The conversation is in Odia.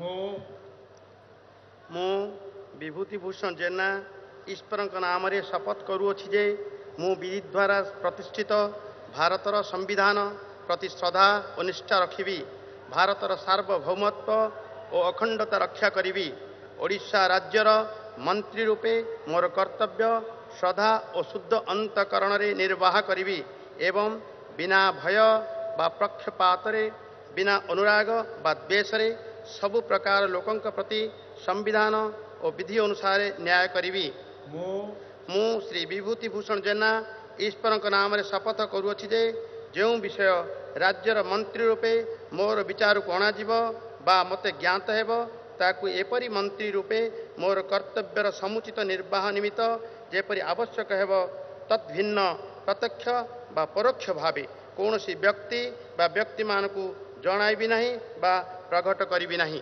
ମୁଁ ବିଭୂତିଭୂଷଣ ଜେନା ଈଶ୍ୱରଙ୍କ ନାମରେ ଶପଥ କରୁଅଛି ଯେ ମୁଁ ବିଧି ଦ୍ୱାରା ପ୍ରତିଷ୍ଠିତ ଭାରତର ସମ୍ବିଧାନ ପ୍ରତି ଶ୍ରଦ୍ଧା ଓ ନିଷ୍ଠା ରଖିବି ଭାରତର ସାର୍ବଭୌମତ୍ୱ ଓ ଅଖଣ୍ଡତା ରକ୍ଷା କରିବି ଓଡ଼ିଶା ରାଜ୍ୟର ମନ୍ତ୍ରୀ ରୂପେ ମୋର କର୍ତ୍ତବ୍ୟ ଶ୍ରଦ୍ଧା ଓ ଶୁଦ୍ଧ ଅନ୍ତଃକରଣରେ ନିର୍ବାହ କରିବି ଏବଂ ବିନା ଭୟ ବା ପକ୍ଷପାତରେ ବିନା ଅନୁରାଗ ବା ଦ୍ୱେଷରେ ସବୁ ପ୍ରକାର ଲୋକଙ୍କ ପ୍ରତି ସମ୍ବିଧାନ ଓ ବିଧି ଅନୁସାରେ ନ୍ୟାୟ କରିବି। ମୁଁ ଶ୍ରୀ ବିଭୂତିଭୂଷଣ ଜେନା ଈଶ୍ୱରଙ୍କ ନାମରେ ଶପଥ କରୁଅଛି ଯେ ଯେଉଁ ବିଷୟ ରାଜ୍ୟର ମନ୍ତ୍ରୀ ରୂପେ ମୋର ବିଚାରକୁ ଅଣାଯିବ ବା ମୋତେ ଜ୍ଞାତ ହେବ ତାକୁ ଏପରି ମନ୍ତ୍ରୀ ରୂପେ ମୋର କର୍ତ୍ତବ୍ୟର ସମୁଚିତ ନିର୍ବାହ ନିମିତ୍ତ ଯେପରି ଆବଶ୍ୟକ ହେବ ତଦ୍ଭିନ୍ନ ପ୍ରତ୍ୟକ୍ଷ ବା ପରୋକ୍ଷ ଭାବେ କୌଣସି ବ୍ୟକ୍ତି ବା ବ୍ୟକ୍ତିମାନଙ୍କୁ ଜଣାଇବି ନାହିଁ ବା ପ୍ରଘଟ କରିବି ନାହିଁ